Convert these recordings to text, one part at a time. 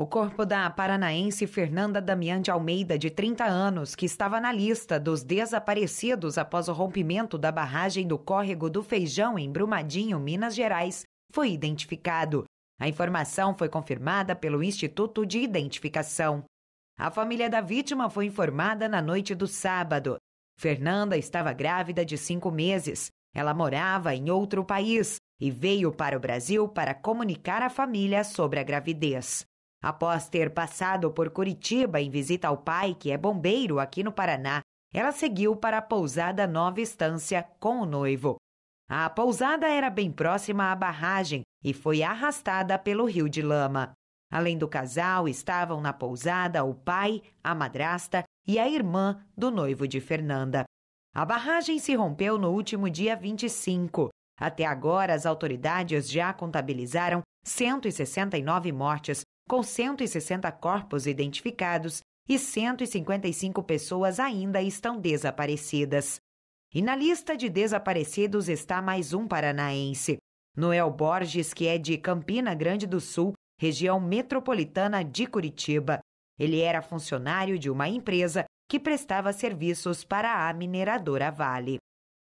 O corpo da paranaense Fernanda Damião de Almeida, de 30 anos, que estava na lista dos desaparecidos após o rompimento da barragem do córrego do Feijão em Brumadinho, Minas Gerais, foi identificado. A informação foi confirmada pelo Instituto de Identificação. A família da vítima foi informada na noite do sábado. Fernanda estava grávida de cinco meses. Ela morava em outro país e veio para o Brasil para comunicar à família sobre a gravidez. Após ter passado por Curitiba em visita ao pai, que é bombeiro aqui no Paraná, ela seguiu para a pousada Nova Estância com o noivo. A pousada era bem próxima à barragem e foi arrastada pelo rio de lama. Além do casal, estavam na pousada o pai, a madrasta e a irmã do noivo de Fernanda. A barragem se rompeu no último dia 25. Até agora, as autoridades já contabilizaram 169 mortes com 160 corpos identificados e 155 pessoas ainda estão desaparecidas. E na lista de desaparecidos está mais um paranaense, Noel Borges, que é de Campina Grande do Sul, região metropolitana de Curitiba. Ele era funcionário de uma empresa que prestava serviços para a mineradora Vale.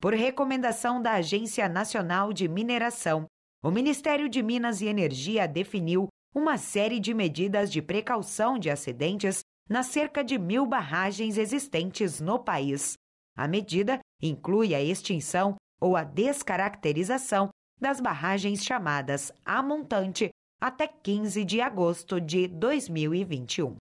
Por recomendação da Agência Nacional de Mineração, o Ministério de Minas e Energia definiu uma série de medidas de precaução de acidentes nas cerca de mil barragens existentes no país. A medida inclui a extinção ou a descaracterização das barragens chamadas a montante até 15 de agosto de 2021.